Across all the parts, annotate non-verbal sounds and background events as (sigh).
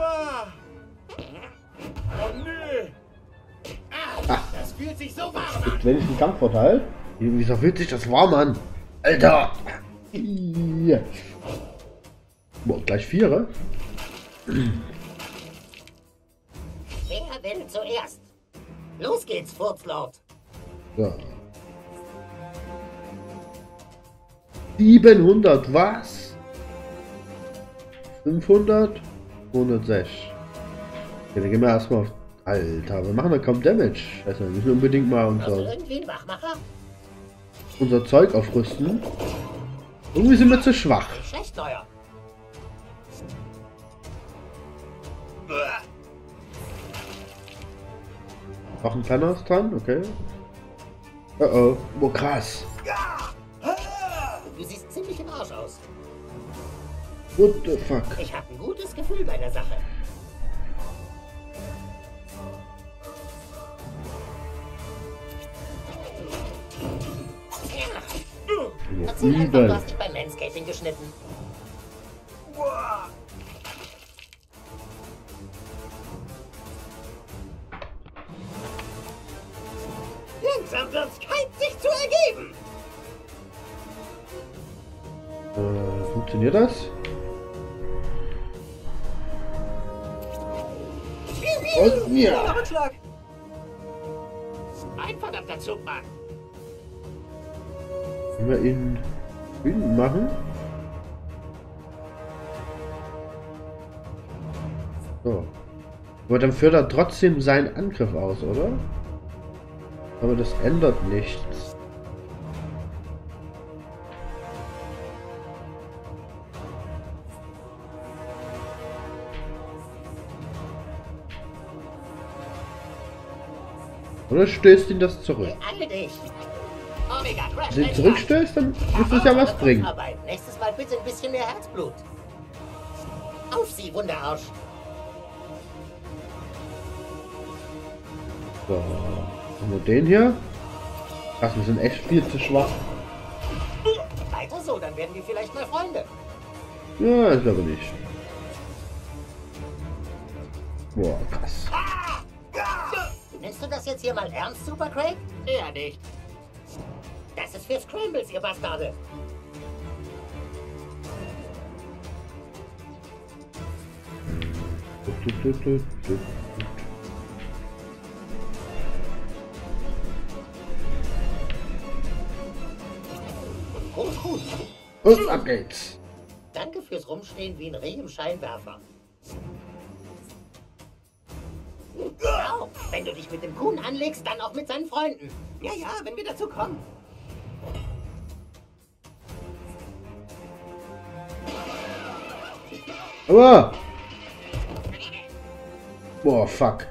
Uah. Oh nö. Ah, das fühlt sich so warm an. Wenn ich einen Kampfvorteil. Wieso fühlt sich das warm an? Alter! Ja. Boah, gleich vier, ne? Wer will zuerst? Los geht's, Furzlord. Ja. 700, was? 500? 106. Ja, dann gehen wir erstmal auf. Alter, wir machen da kaum Damage. Also, wir müssen unbedingt mal unser, unser Zeug aufrüsten. Irgendwie sind wir zu schwach. Schlecht, Neuer. Noch ein ist dran, okay. Oh oh. Oh, krass. What the fuck? Ich habe ein gutes Gefühl bei der Sache. Erzähl einfach, du hast dich beim Manscaping geschnitten. Langsam wird's Zeit, sich zu ergeben. Äh, funktioniert das? Ja. Rückschlag. Ein verdammter Zug, Mann. Können wir ihn wütend machen? So. Aber dann führt er trotzdem seinen Angriff aus, oder? Aber das ändert nichts. Oder stößt ihn das zurück? Wenn ihn zurückstößt, dann muss es ja was bringen. Nächstes Mal bitte ein bisschen mehr Herzblut. Auf Sie, Wunderarsch. So. Haben wir den hier? Krass, wir sind echt viel zu schwach. Weiter so, dann werden wir vielleicht mal Freunde. Ja, ist aber nicht. Boah, krass. Nimmst du das jetzt hier mal ernst, Super Craig? Ja, nicht. Das ist für Scrambles, ihr Bastarde. Gut, gut. Und ab geht's. Danke fürs Rumstehen wie ein Reh im Scheinwerfer. Genau. Wenn du dich mit dem Kuhn anlegst, dann auch mit seinen Freunden. Ja, ja, wenn wir dazu kommen. Aber! Boah, fuck.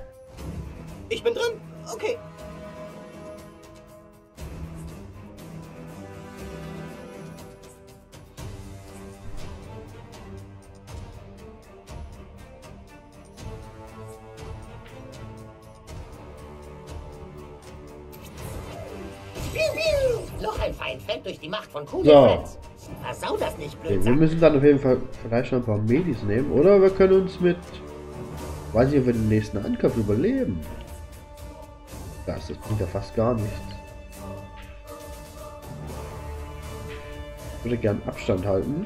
Ich bin drin. Okay. Die Macht von Kuhn So. Versau das nicht, Okay, wir müssen dann auf jeden Fall vielleicht noch ein paar Medis nehmen. Oder wir können uns mit... Weiß nicht, ob wir den nächsten Angriff überleben. Das, das bringt ja fast gar nichts. Ich würde gern Abstand halten.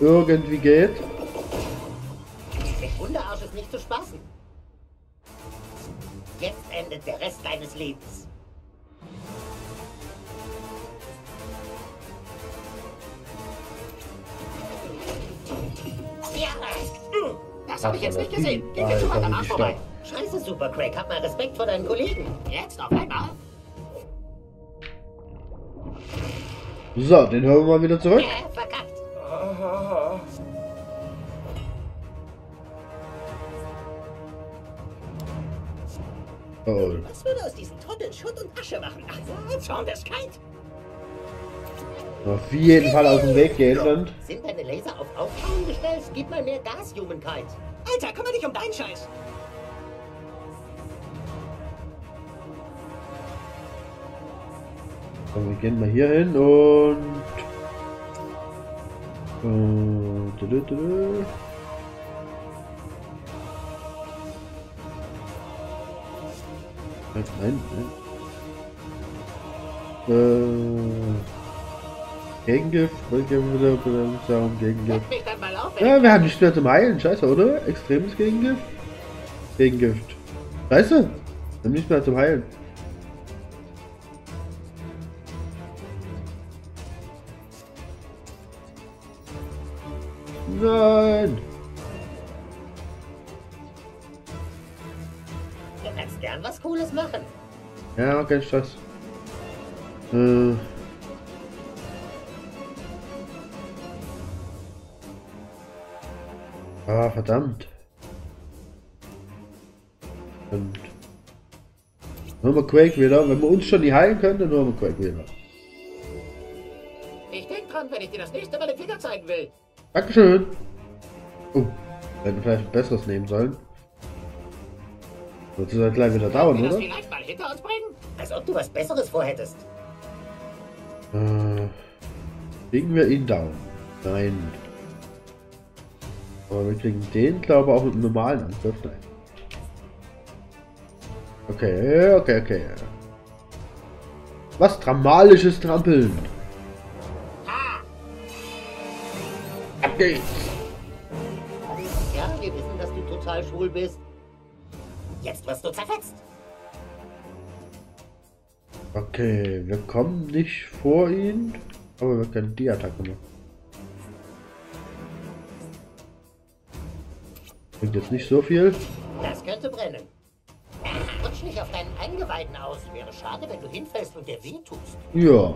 Irgendwie geht. Mit Wunderarsch ist nicht zu spaßen. Jetzt endet der Rest deines Lebens. Das habe ich jetzt nicht gesehen. Geh zu weit am Arsch vorbei. Scheiße, Super Craig, hab mal Respekt vor deinen Kollegen. Jetzt auf einmal. So, den hören wir mal wieder zurück. Ja, verkackt. Oh, Was würde aus diesen Trotteln Schutt und Asche machen? Ach so, Zorn des Kite. auf jeden Fall aus dem Weg gehen. Sind deine Laser auf Auftauen gestellt? Gib mal mehr Gas, Humankind. Alter, kümmere dich um deinen Scheiß. So, wir gehen mal hier hin und... Äh, dü -dü -dü halt, Nein, nein. Äh, Gegengift, Gegengift, Bremsung, Gegengift. Ja, wir haben nicht mehr zum Heilen, scheiße, oder? Extremes Gegengift? Gegengift. Scheiße! Wir haben nicht mehr zum Heilen. Nein! Du kannst gern was Cooles machen. Ja, kein Stress. Und. Hören wir Quake wieder. Wenn wir uns schon nicht heilen können, dann hören wir Quake wieder. Ich denk dran, wenn ich dir das nächste Mal den Finger zeigen will. Dankeschön. Oh, hätten wir vielleicht ein besseres nehmen sollen. Wird es halt gleich wieder dauern, wir das oder? vielleicht mal hinter uns bringen? Als ob du was Besseres vorhättest. Äh, kriegen wir ihn down? Nein. Aber wir kriegen den, glaube ich, auch mit einem normalen Angriff. Nein. Okay, okay, okay. Was dramatisches Trampeln. Ha! Ab geht's. Ja, wir wissen, dass du total schwul bist. Jetzt wirst du zerfetzt. Okay, wir kommen nicht vor ihn, aber wir können die Attacke machen. Bringt jetzt nicht so viel. Eingeweiden aus. Wäre schade, wenn du hinfällst und dir weh tust. Ja,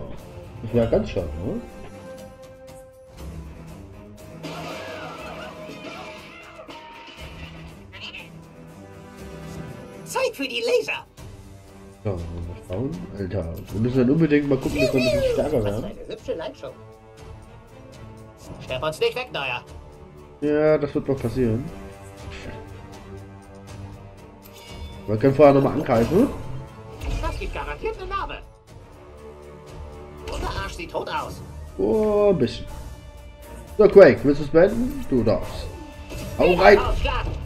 das wäre ganz schade, ne? Zeit für die Laser. So, mal schauen. Alter, wir müssen dann unbedingt mal gucken, dass wir ein bisschen stärker werden. eine hübsche Lightshow. Uns nicht weg, Neuer. Ja, das wird noch passieren. Wir können vorher nochmal angreifen. Das gibt garantiert eine Narbe. Unser Arsch sieht tot aus. Oh, ein bisschen. So, Quake, willst du es beenden? Du darfst. Hau rein!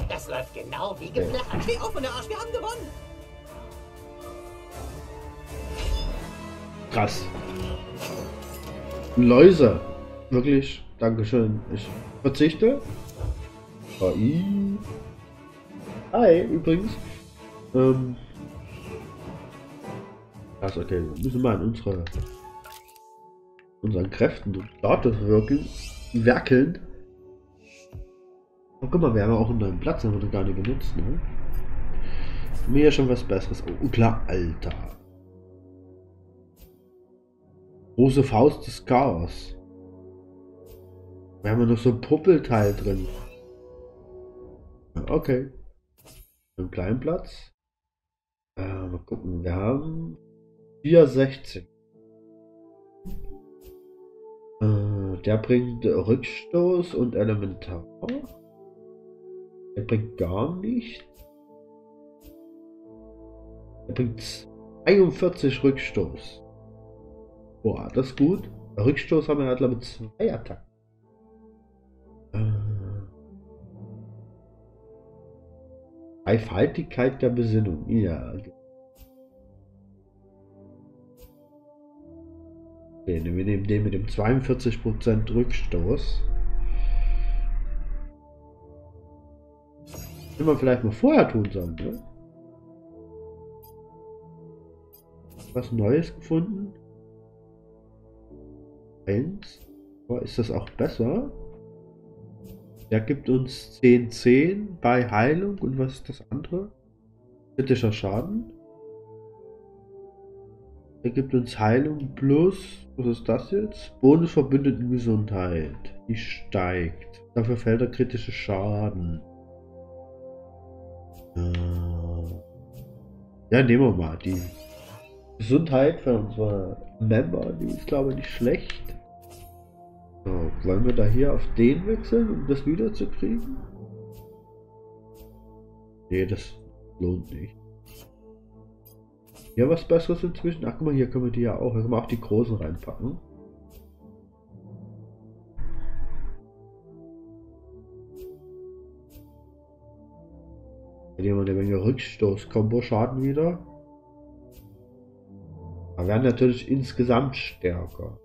Das läuft genau wie geplant. Steh auf, der Arsch, wir haben gewonnen. Krass. Läuse. Wirklich. Dankeschön. Ich verzichte. KI. Hi, übrigens. Ähm. Das okay. Wir müssen mal an unsere unseren Kräften und Status wirken, werkeln. Oh, guck mal, wir haben auch einen neuen Platz, den wir gar nicht benutzt, ne? Haben wir schon was Besseres. Oh, klar, Alter. Große Faust des Chaos. Wir haben ja noch so ein Puppelteil drin. Okay. Einen kleinen Platz. Äh, mal gucken. Wir haben 460. Äh, der bringt Rückstoß und Elementar. Der bringt gar nichts. Er bringt 42 Rückstoß. Boah, das ist gut. Rückstoß haben wir halt mit zwei Attacken. Äh. Dreifaltigkeit der Besinnung. Ja. Okay, wir nehmen den mit dem 42% Rückstoß. Hätte man vielleicht mal vorher tun sollen, ne? Was Neues gefunden? Eins. Aber ist das auch besser? Der gibt uns 10, 10 bei Heilung und was ist das andere? Kritischer Schaden. Der gibt uns Heilung plus, was ist das jetzt? Bonus verbündeten Gesundheit. Die steigt. Dafür fällt der kritische Schaden. Äh, Ja, nehmen wir mal die Gesundheit für unsere Member. Die ist glaube ich nicht schlecht. So, wollen wir da hier auf den wechseln, um das wieder zu kriegen? Nee, das lohnt nicht. Hier was Besseres inzwischen? Ach, guck mal, hier können wir die ja auch, hier können wir auch die großen reinpacken. Hier haben wir eine Menge Rückstoß-Kombo-Schaden wieder. Wir werden natürlich insgesamt stärker.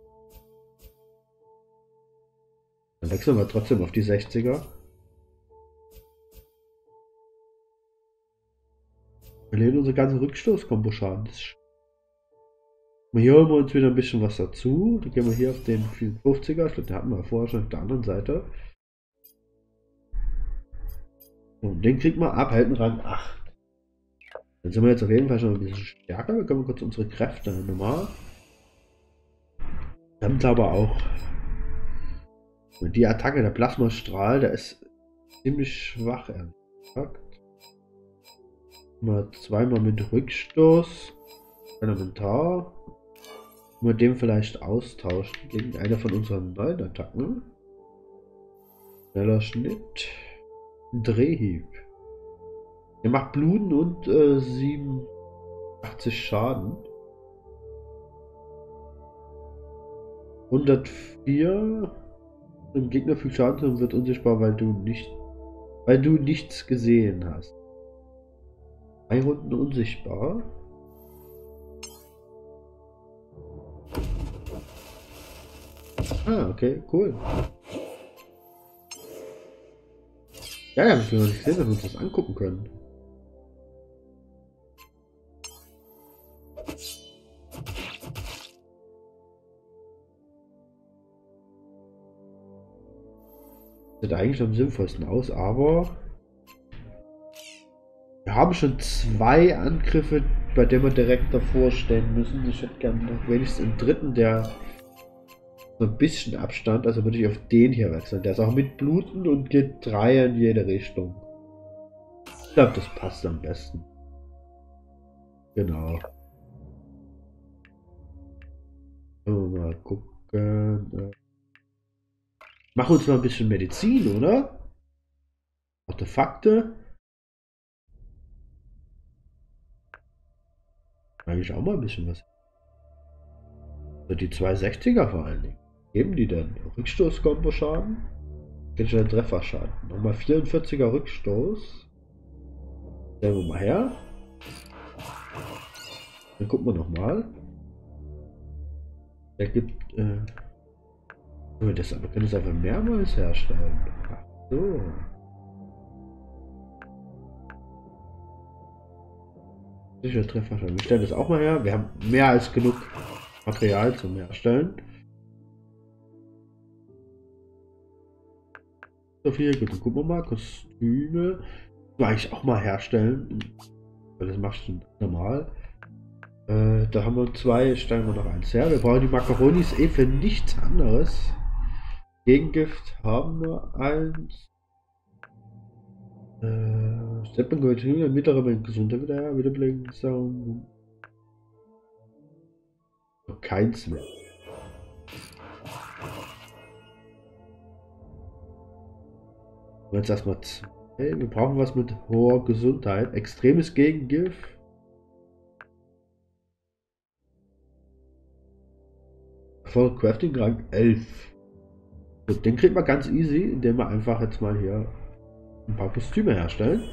Dann wechseln wir trotzdem auf die 60er. Wir lehnen unsere ganzen Rückstoß-Kombo-Schaden. Hier holen wir uns wieder ein bisschen was dazu. Dann gehen wir hier auf den 54er. Ich glaube, den hatten wir vorher schon auf der anderen Seite. Und den kriegt man ab, halten Rang 8. Dann sind wir jetzt auf jeden Fall schon ein bisschen stärker. Wir können kurz unsere Kräfte nochmal. Wir haben aber auch die Attacke, der Plasmastrahl, der ist ziemlich schwach, ehrlich. Mal zweimal mit Rückstoß. Elementar. Mal den vielleicht austauschen gegen eine von unseren neuen Attacken. Schneller Schnitt. Drehhieb. Er macht Bluten und äh, 87 Schaden. 104 im Gegner fügt Schaden und wird unsichtbar, weil du nicht weil du nichts gesehen hast. Drei Runden unsichtbar. Ah, okay, cool. Ja, ja, ich noch nicht gesehen, dass wir uns das angucken können. Sieht eigentlich am sinnvollsten aus, aber haben schon zwei Angriffe, bei denen wir direkt davor stehen müssen. Ich hätte gerne noch wenigstens einen dritten, der so ein bisschen Abstand, also würde ich auf den hier wechseln. Der ist auch mit Bluten und geht drei in jede Richtung. Ich glaube, das passt am besten. Genau. Mal gucken. Machen uns mal ein bisschen Medizin, oder? Artefakte. Eigentlich auch mal ein bisschen was. Also die 260er vor allen Dingen. Geben die denn? Rückstoß-Kombo-Schaden? Kritischer Trefferschaden. Nochmal 44er Rückstoß. Stellen wir mal her. Dann gucken wir nochmal. Der gibt. Äh, das, wir können es einfach mehrmals herstellen. Ach so. Sicher Trefferschaden. Wir stellen das auch mal her. Wir haben mehr als genug Material zum Herstellen. So viel, gut, gucken wir mal. Kostüme. Will ich auch mal herstellen. Das machst du normal. Äh, da haben wir zwei, stellen wir noch eins her. Wir brauchen die Macaronis eh für nichts anderes. Gegengift haben wir eins. Äh, Steppen gehört hin, mittlere Gesundheit wieder, wieder blinken. Keins mehr. Jetzt erstmal zwei. Wir brauchen was mit hoher Gesundheit. Extremes Gegengift. Voll Crafting Rang 11. Gut, den kriegt man ganz easy, indem wir einfach jetzt mal hier ein paar Kostüme herstellen.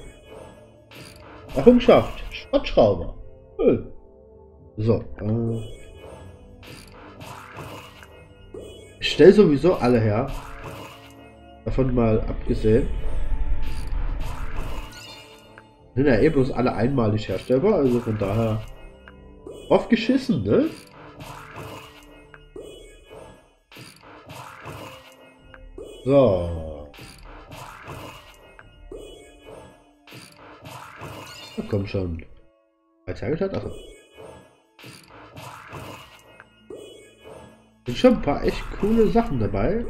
Errungenschaft, Schrottschrauber. Cool. So, äh, ich stelle sowieso alle her. Davon mal abgesehen. Sind ja eh bloß alle einmalig herstellbar, also von daher oft geschissen, ne? So. Komm schon. Als er hat, also. Sind schon ein paar echt coole Sachen dabei.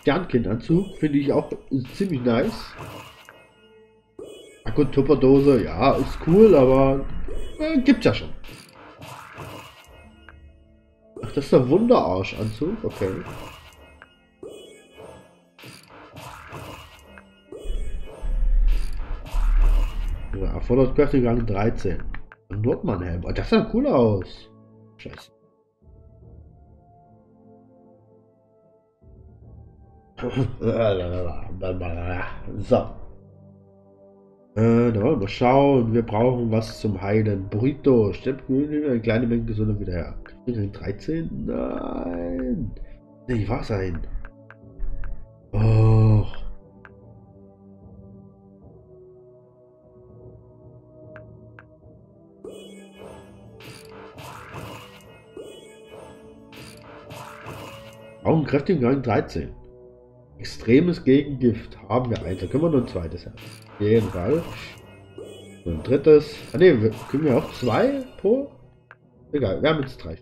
Sternkind-Anzug finde ich auch ziemlich nice. Akku Tupperdose, ja, ist cool, aber äh, gibt's ja schon. Ach, das ist der Wunderarsch-Anzug, okay. Erfordert Kräftegang 13. Nordmannhelm. Oh, das sah cool aus. Scheiße. (laughs) so. Äh, da wollen wir schauen. Wir brauchen was zum Heilen. Burrito. Stimmt, eine kleine Menge gesunder wieder her. Kriegen wir den 13? Nein. Nee, wahr sein. Oh. Kräftigen Gang 13. Extremes Gegengift haben wir eins. Da können wir nur ein zweites haben. Jeden Fall. So ein drittes. Ah ne, können wir auch zwei pro? Egal, wir haben jetzt drei.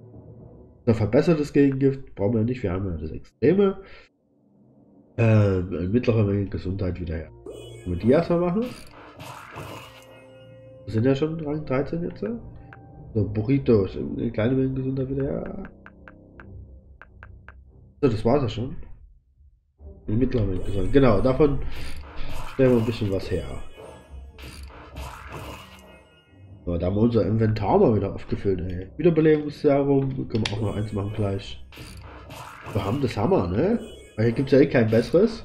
Ein verbessertes Gegengift brauchen wir nicht. Wir haben ja das Extreme. Ähm, mittlere Menge Gesundheit wieder her. Können wir die erstmal machen? Wir sind ja schon Rang 13 jetzt. So, Burritos. Eine kleine Menge Gesundheit wieder her. So, das war's ja schon. Mittlerweile. Also, genau, davon stellen wir ein bisschen was her. So, da haben wir unser Inventar mal wieder aufgefüllt, ey. Wiederbelebungsserum, können wir auch noch eins machen gleich. Wir haben das Hammer, ne? Weil hier gibt es ja eh kein besseres.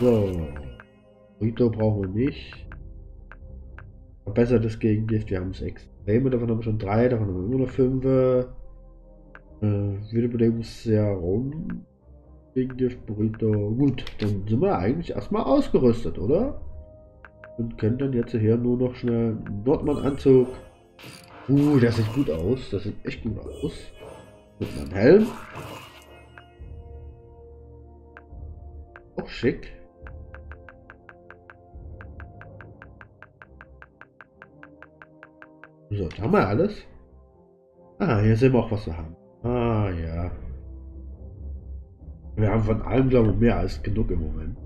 So. Rito brauchen wir nicht. Verbessertes Gegengift, wir haben 6. Extreme, davon haben wir schon drei, davon haben wir nur noch fünf. Äh, Wirbelbelebungsserum. Wegen Burrito. Gut, dann sind wir eigentlich erstmal ausgerüstet, oder? Und können dann jetzt hier nur noch schnell Nordmann-Anzug. Uh, das sieht gut aus. Das sieht echt gut aus. Mit meinem Helm. Auch schick. So, da haben wir alles. Ah, hier sehen wir auch, was wir haben. Ah, ja. Wir haben von allem, glaube ich, mehr als genug im Moment.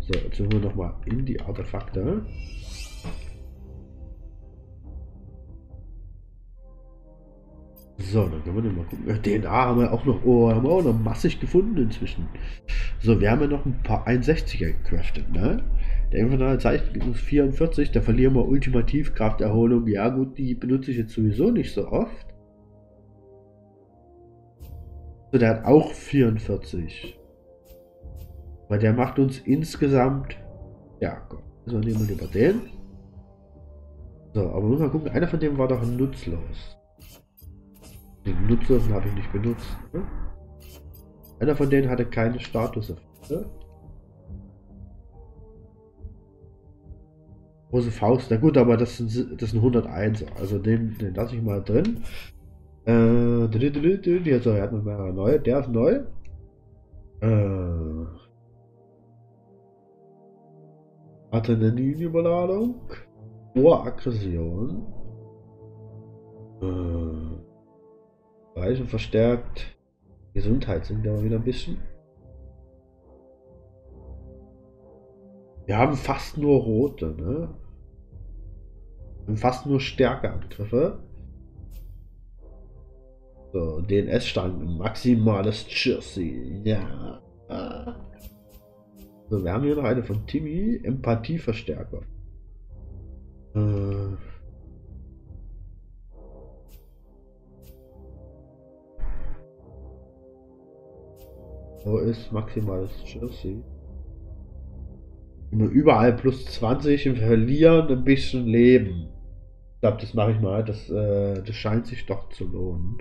So, jetzt sind wir nochmal in die Artefakte. So, dann können wir mal gucken. DNA haben wir auch noch, oh, haben wir auch noch massig gefunden inzwischen. So, wir haben ja noch ein paar 61er gecraftet, ne? Der infernale Zeichen ist 44, da verlieren wir ultimativ Krafterholung. Ja gut, die benutze ich jetzt sowieso nicht so oft. So, der hat auch 44. Weil der macht uns insgesamt. Ja, komm. Also nehmen wir lieber den. So, aber muss mal gucken, einer von dem war doch nutzlos. Den nutzlosen habe ich nicht benutzt. Ne? Einer von denen hatte keine Status. Ne? Große Faust, na gut, aber das sind, das sind 101, also den, den lasse ich mal drin. Äh, hat man neue, der ist neu. Äh, Adrenalinüberladung, Ohraggression, äh, Reichen verstärkt, Gesundheit sind wir wieder ein bisschen. Wir haben fast nur rote, ne? Wir haben fast nur Stärkeangriffe. So, DNS-Stangen, maximales Jersey, ja. So, wir haben hier noch eine von Timmy, Empathieverstärker. Äh. Wo ist maximales Jersey? Überall plus 20 und verlieren ein bisschen Leben. Ich glaube, das mache ich mal. Das, äh, das scheint sich doch zu lohnen.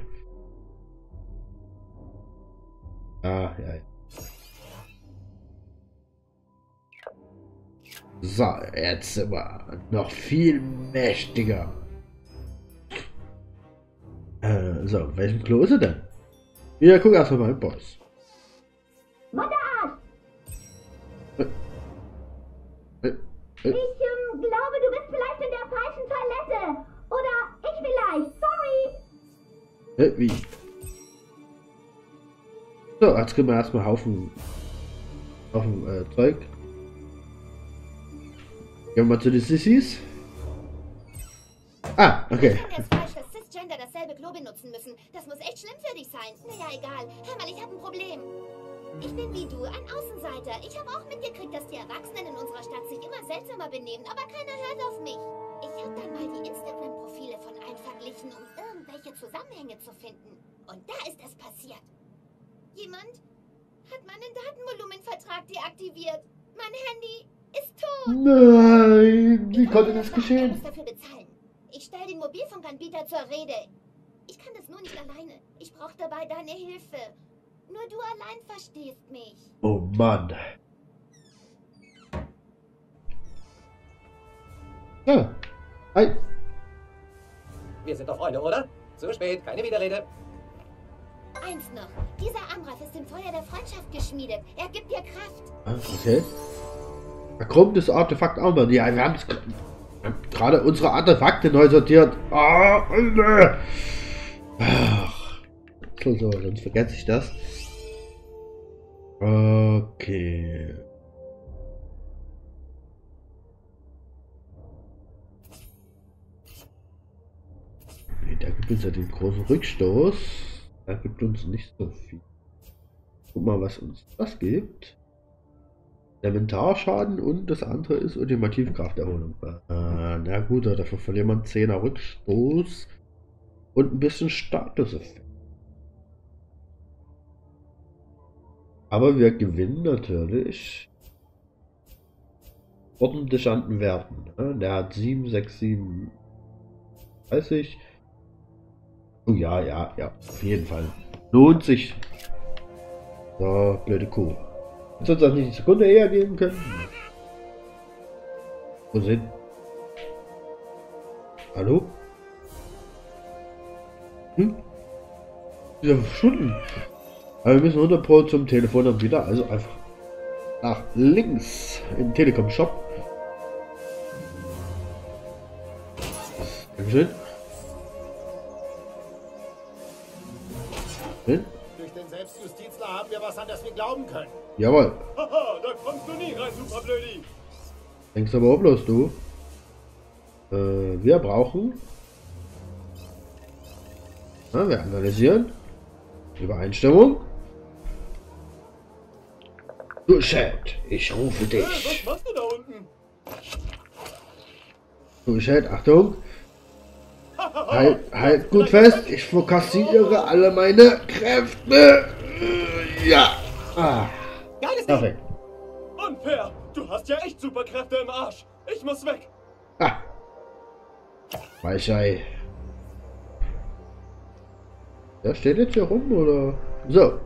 Ah, ja, ja. So, jetzt sind wir noch viel mächtiger. Äh, so, welchen Klo ist er denn? Ja, guck erstmal mal Boss. Äh, äh, äh. Ich ähm, glaube, du bist vielleicht in der falschen Toilette. Oder ich vielleicht. Sorry. Äh, wie? So, jetzt können wir erstmal Haufen, Haufen äh, Zeug. Gehen wir mal zu den Sissys. Ah, okay. Ich jetzt falsch das Cisgender dasselbe Klo benutzen müssen. Das muss echt schlimm für dich sein. Naja, egal. Hör mal, ich habe ein Problem. Ich bin wie du, ein Außenseiter. Ich habe auch mitgekriegt, dass die Erwachsenen in unserer Stadt sich immer seltsamer benehmen, aber keiner hört auf mich. Ich habe dann mal die Instagram-Profile von allen verglichen, um irgendwelche Zusammenhänge zu finden. Und da ist es passiert. Jemand hat meinen Datenvolumenvertrag deaktiviert. Mein Handy ist tot. Nein, wie Ich konnte das geschehen? muss dafür bezahlen. Ich stelle den Mobilfunkanbieter zur Rede. Ich kann das nur nicht alleine. Ich brauche dabei deine Hilfe. Nur du allein verstehst mich. Oh Mann. Ja. Hi. Wir sind doch Freunde, oder? Zu spät, keine Widerrede. Eins noch. Dieser Amraf ist im Feuer der Freundschaft geschmiedet. Er gibt dir Kraft. Okay. Das Artefakt auch mal. Ja, wir haben es gerade unsere Artefakte neu sortiert. Ah, Alter. Ach. So, so, sonst vergesse ich das. Okay. Da gibt uns ja den großen Rückstoß. Da gibt uns nicht so viel. Guck mal, was uns das gibt. Elementarschaden und das andere ist Ultimativkrafterholung. Äh, na gut, dafür verliert man 10er Rückstoß und ein bisschen Statuseffekt. Aber wir gewinnen natürlich ordentlich an den Werten. Ne? Der hat 7, 6, 7, 30. Ja, ja, ja, auf jeden Fall. Lohnt sich. So, blöde Kuh. Hättest du uns das nicht eine Sekunde eher geben können? Wo sind? Hallo? Hm? Ja verschwunden. Aber wir müssen 100 Pro zum Telefonanbieter, also einfach nach links im Telekom Shop. Dankeschön. Hin? Durch den Selbstjustizler haben wir was, an das wir glauben können. Jawohl. Haha, da kommst du nie rein, Superblödi. Denkst aber auch bloß du. Äh, wir brauchen. Na, wir analysieren. Übereinstimmung. Du Chat, ich rufe Äh, was dich. machst du da unten? Du Chat, Achtung. Halt, halt gut fest. Ich fokussiere alle meine Kräfte. Ja. Ah, Geiles Ding. perfekt. Unfair! Du hast ja echt Superkräfte im Arsch. Ich muss weg. Ah. Weichei. Der steht jetzt hier rum, oder? So.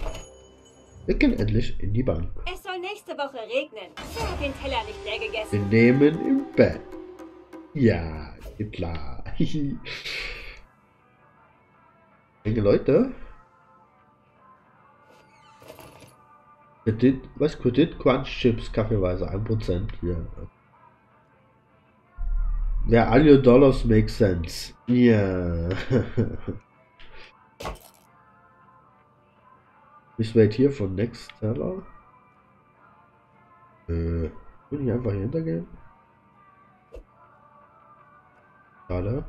Wir gehen endlich in die Bank. Es soll nächste Woche regnen. Wer hat den Teller nicht leer Wir gegessen? nehmen im Bett. Ja, klar. Menge Leute. Kredit, was? Kredit, Crunch Chips, Kaffeeweise, 1%. Ja. Ja, all your dollars make sense. Ja. (laughs) Bis weit hier von Next Teller. Äh, will ich einfach hier hintergehen? Schade.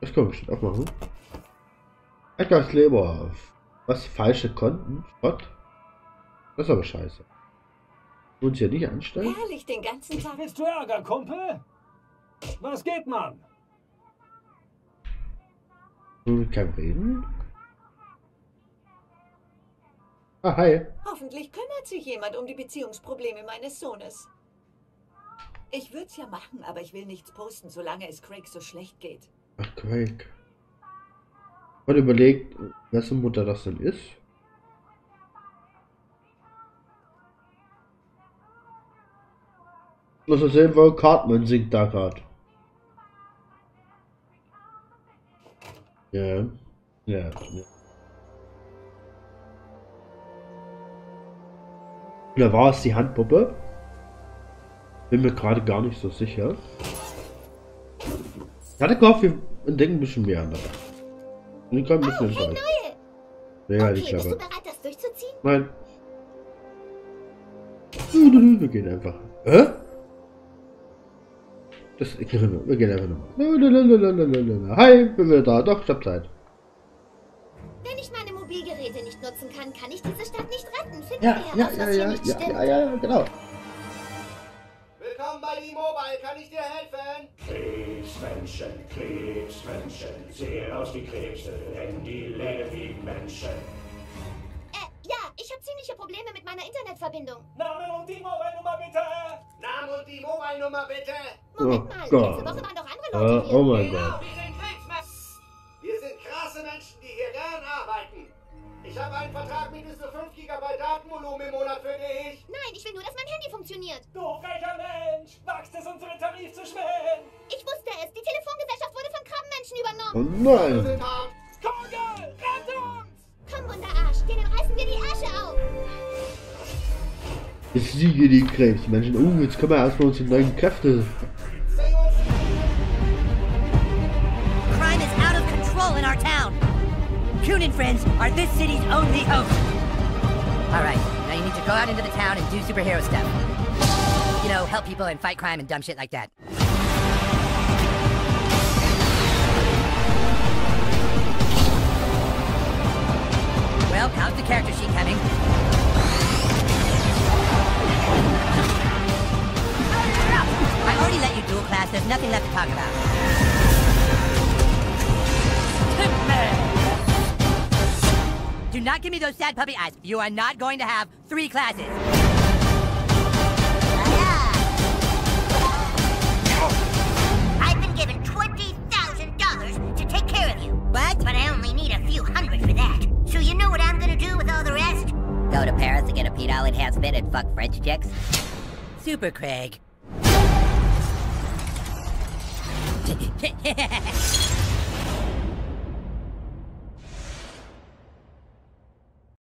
Das kann ich bestimmt aufmachen. Edgar's Leber. Was? Falsche Konten? Schrott? Das ist aber scheiße. Uns hier nicht anstellen? Herrlich den ganzen Tag. Willst du Ärger, Kumpel? Was geht, Mann? Nur mit keinem Reden? Ah, hi. Hoffentlich kümmert sich jemand um die Beziehungsprobleme meines Sohnes. Ich würde es ja machen, aber ich will nichts posten, solange es Craig so schlecht geht. Ach, Craig. Habe überlegt, wessen Mutter das denn ist. Muss man sehen, wo Cartman singt da gerade. Ja. Ja. ja. Oder war es die Handpuppe? Bin mir gerade gar nicht so sicher. Ich hatte gehofft, wir entdecken ein bisschen mehr an der Sache. Und ich kann ein bisschen Oh, hey. Neue! Ja, okay, die bist du Klappe. bereit, das durchzuziehen? Nein. Wir gehen einfach. Hä? Das ignorieren wir. Wir gehen einfach nochmal. Hi, bin wieder da. Doch, ich hab Zeit. Wenn ich meine Mobilgeräte nicht nutzen kann, kann ich diese Stadt nicht retten. Finden Ja, wir ja, heraus, ja, was hier ja, nicht ja, stimmt. ja, ja, genau. Krebsmenschen, Krebsmenschen, sehen aus wie Krebse, denn die leben wie Menschen. Äh, ja, ich habe ziemliche Probleme mit meiner Internetverbindung. Name und die Mobile-Nummer bitte. Name und die Mobile-Nummer bitte. Moment Oh mal, Gott. letzte Woche waren doch andere Leute hier. oh mein Genau, Gott. wir sind Krebsmenschen. Wir sind krasse Menschen, die hier gern arbeiten. Ich habe einen Vertrag mit bis zu 5 GB Datenvolumen im Monat für dich. Nein, ich will nur, dass mein Handy funktioniert. Du frecher Mensch. Wachst es unseren Tarif zu schwellen? Es, die Telefongesellschaft wurde von Krabbenmenschen übernommen. Oh nein. Kogel, rett uns! Komm, Wunderarsch, denen reißen wir die Ärsche auf. Ich siege die Krebsmenschen. Uh, jetzt können wir erstmal unsere neuen Kräfte. Sing uns Crime is out of control in our town. Coon and friends are this city's only hope. All right, now you need to go out into the town and do superhero stuff. You know, help people and fight crime and dumb shit like that. Character sheet coming? I already let you dual class. There's nothing left to talk about. Do not give me those sad puppy eyes. You are not going to have three classes. Paris to get a pedal enhancement and fuck French chicks? Super Craig. (laughs)